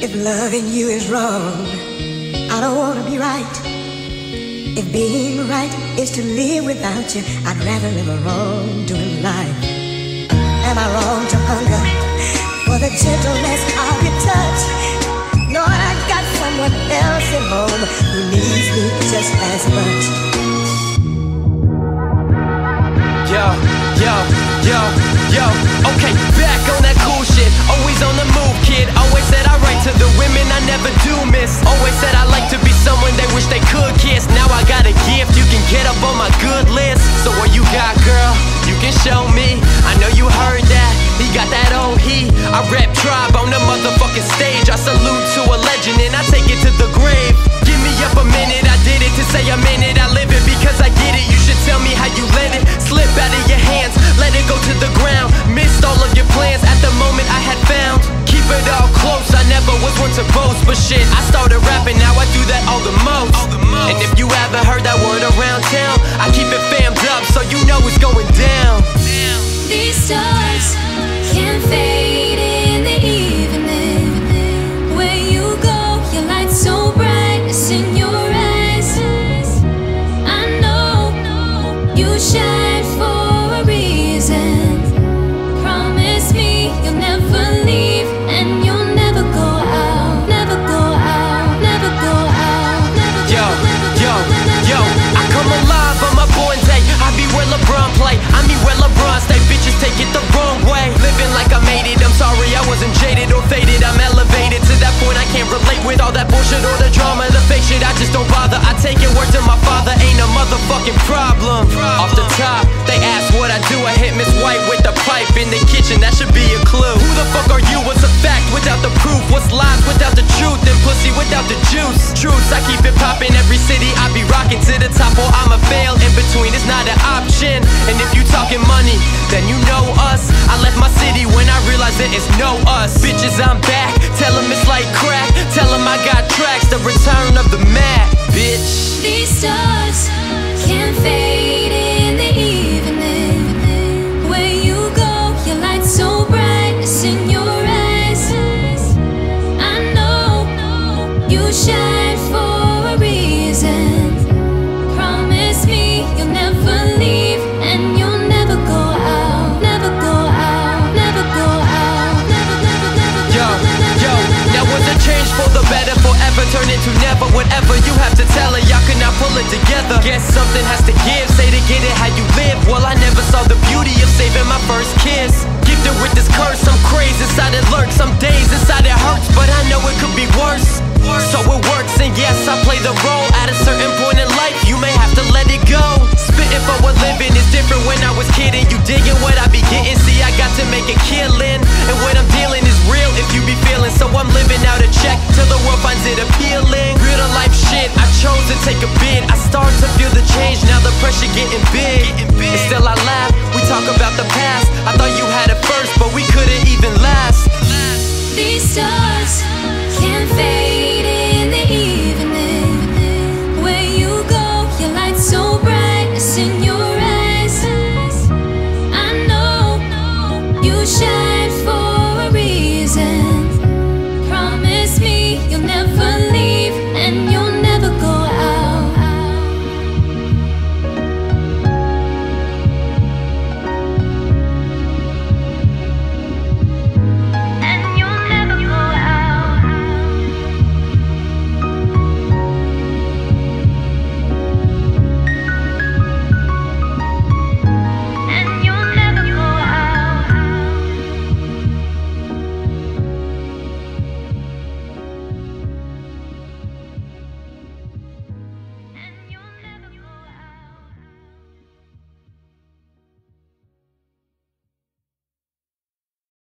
If loving you is wrong, I don't wanna be right. If being right is to live without you, I'd rather live a wrong-doing life. Am I wrong to hunger for the gentleness of your touch? Lord, I got someone else at home who needs me just as much. Yo, yo, yo, yo. Okay, back on that cool shit. To the women I never do miss. Always said I like to be someone they wish they could kiss. Now I got a gift, you can get up on my good list. So what you got, girl? You can show me. I know you heard that. He got that old heat. I rap tribe on but shit, I started rapping. Now I do that all the most. And if you haven't heard that word around town, I keep it fammed up so you know it's going down. These stars can fade in lies without the truth? And pussy without the juice. Truths, I keep it poppin' every city. I be rockin' to the top or I'ma fail. In between, it's not an option. And if you talking money, then you know us. I left my city when I realized that it's no us. Bitches, I'm back. Tell 'em it's like crack. Tell 'em I got tracks. The return of the Mac, bitch. These stars turn into never. Whatever you have to tell her y'all could not pull it together. Guess something has to give say to get it how you live. Well I never saw the beauty of saving my first kiss. Gifted with this curse I'm crazy inside it lurks. Some days inside it hurts but I know it could be worse. So and yes I play the role. At a certain point in life you may have to let it go. Spitting for a living is different. When I was kidding you digging what I be getting. See I got to make a killing. And what I'm dealing is real if you be feeling. So I'm living out a check till the world finds it appealing. Real life shit I chose to take a bid. I start to feel the change now the pressure getting big. And still I laugh we talk about the past. I thought you had it first but we couldn't even last. These stars can't fade shine for a reason. Promise me you'll never leave.